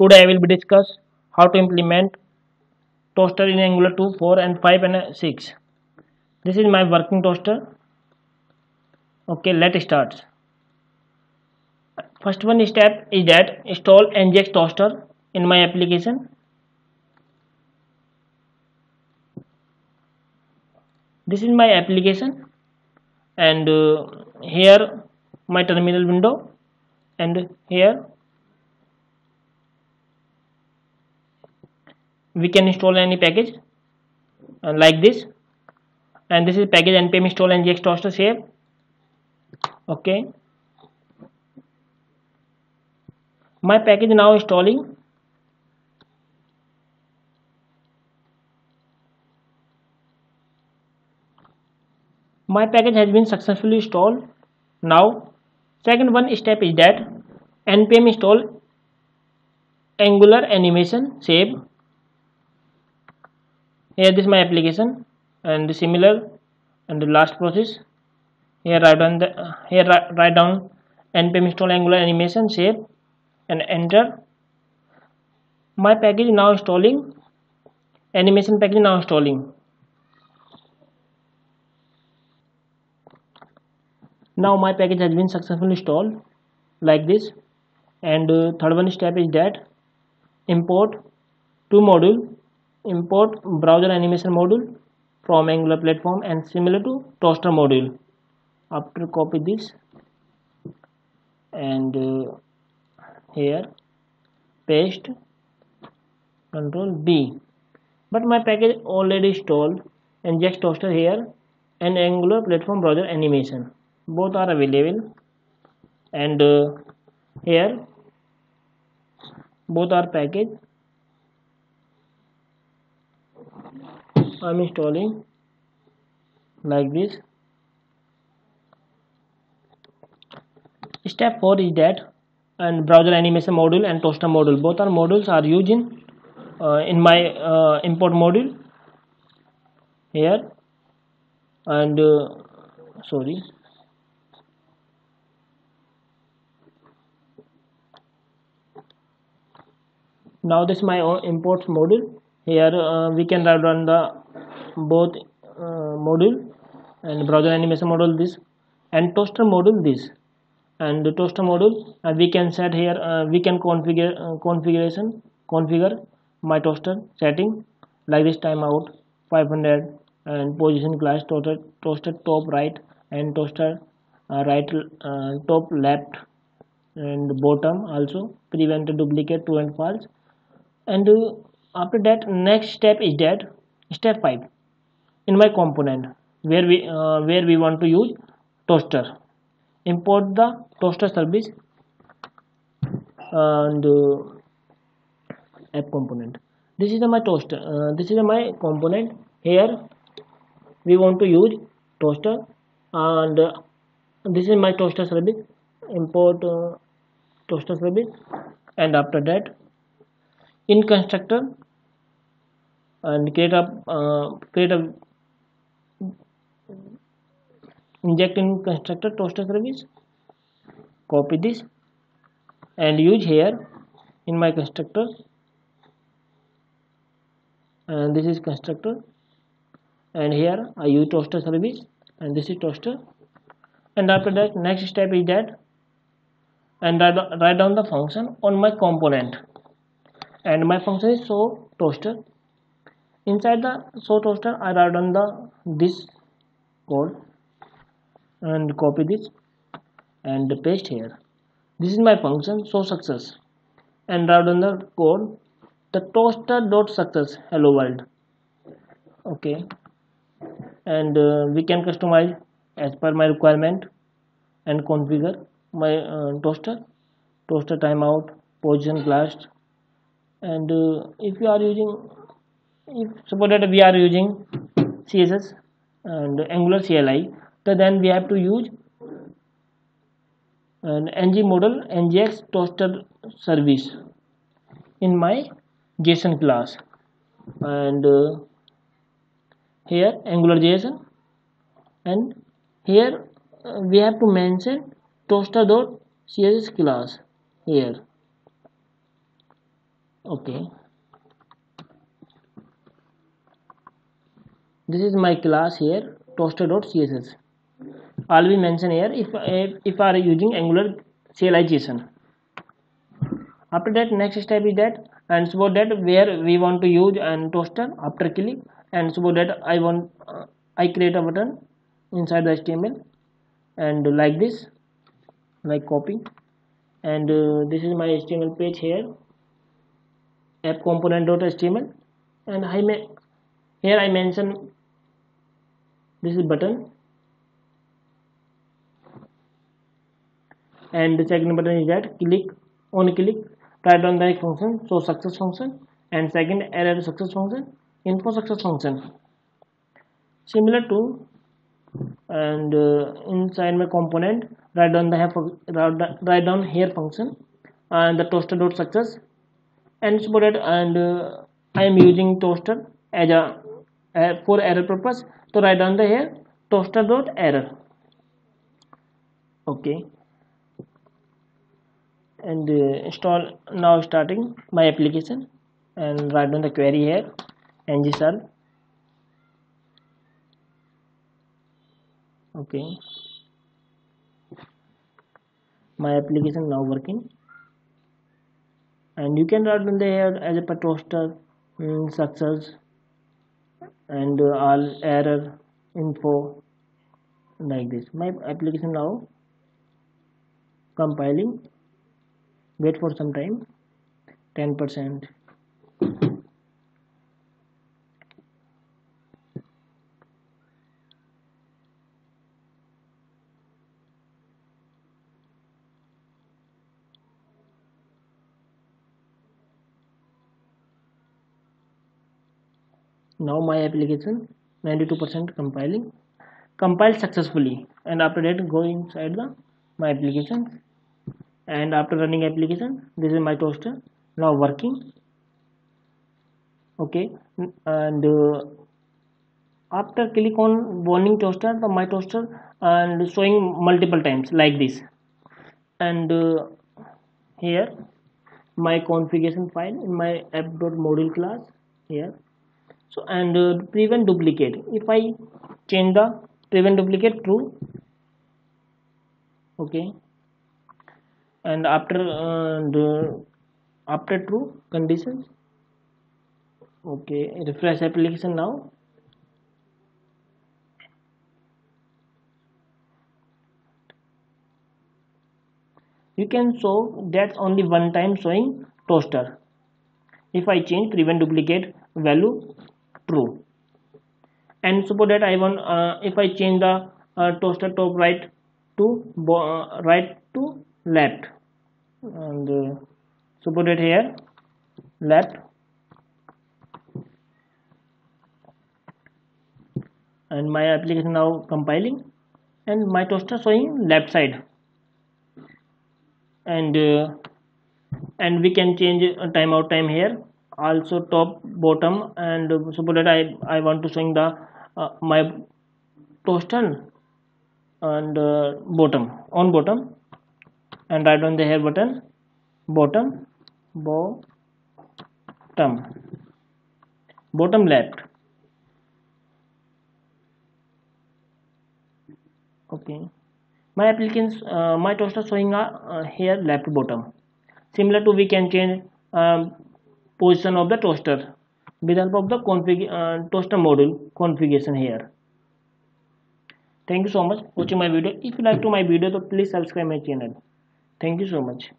Today I will be discuss how to implement toaster in Angular 2, 4 and 5 and 6. This is my working toaster. Okay, let's start. First one step is that install NGX toastr in my application. This is my application and uh, here my terminal window and here we can install any package uh, like this. And this is package npm install ngx toastr save okay. My package now installing. My package has been successfully installed. Now second one step is that npm install angular animation save here this is my application and similar and the last process. Here write down the here write down npm install angular animation save and enter. My package now installing animation package now installing. Now my package has been successfully installed like this and uh, third one step is that import two module import browser animation module from angular platform and similar to toaster module. After copy this and uh, here paste control B. But my package already installed and just toaster here and angular platform browser animation. Both are available. And uh, here both are package I'm installing like this. Step 4 is that and browser animation module and toaster module. Both are modules are used in uh, in my uh, import module here. And uh, sorry. Now this is my imports module. Here uh, we can run the both uh, module and browser animation module this and toaster module this. And the toaster module uh, we can set here uh, we can configure uh, configuration configure my toaster setting. Like this timeout 500 and position class toaster toaster top right and toaster uh, right top left and bottom also prevent duplicate true and false. And after that next step is that step 5 in my component where we uh, where we want to use toaster. Import the toaster service and uh, app component. This is my toaster uh, this is my component. Here we want to use toaster and uh, this is my toaster service. Import uh, toaster service. And after that in constructor and create a uh, create a inject in constructor toaster service copy this and use here in my constructor. And this is constructor. And here I use toaster service and this is toaster. And after that next step is that and write, write down the function on my component. And my function is show toaster. Inside the show toaster I write down the this code and copy this and paste here. This is my function show success. And write down the code the toaster dot success hello world. Okay. And uh, we can customize as per my requirement and configure my uh, toaster. Toaster timeout position class and uh, if you are using if suppose that we are using css and angular cli so then we have to use an ng model ngx toastr service in my json class. And uh, here angular json. And here uh, we have to mention toaster dot css class here. Okay. This is my class here toastr.css i'll be mention here. If if, if are using angular serialization after that next step is that and suppose that where we want to use and toaster after click and suppose that i want uh, i create a button inside the html and like this like copy and uh, this is my html page here app component.html and I may here I mention this is button and second button is that click on click write on the function so success function and second error success function info success function similar to and uh, inside my component write down the write down here function and the toaster dot success and suppose that and uh, I am using toaster as a uh, for error purpose so write down the here toaster dot error okay and uh, install now starting my application. And write down the query here ngserve okay. My application now working. And you can write down the here as a toaster um, success and uh, all error info like this. My application now compiling wait for some time. 10 percent. Now my application 92% compiling. Compiled successfully. And after that go inside the my application and after running application this is my toaster. Now working. Okay. And uh, after click on warning toaster the my toaster and showing multiple times like this. And uh, here my configuration file in my app.module class here. So and uh, prevent duplicate. If i change the prevent duplicate true okay and after uh, the after true conditions? Okay refresh application now. You can show that's only one time showing toaster. If I change prevent duplicate value true. And suppose that I want uh, if I change the uh, toaster top right to uh, right to left and uh, suppose that here. Left. And my application now compiling. And my toaster showing left side. And uh, and we can change timeout time out time here. Also top bottom. And suppose that I, I want to showing the uh, my toaster. And uh, bottom. On bottom and write on the hair button bottom bottom bottom left okay my applications uh, my toaster showing a uh, here left bottom similar to we can change um, position of the toaster with help of the config uh, toaster module configuration here thank you so much watching my video if you like to my video so please subscribe my channel thank you so much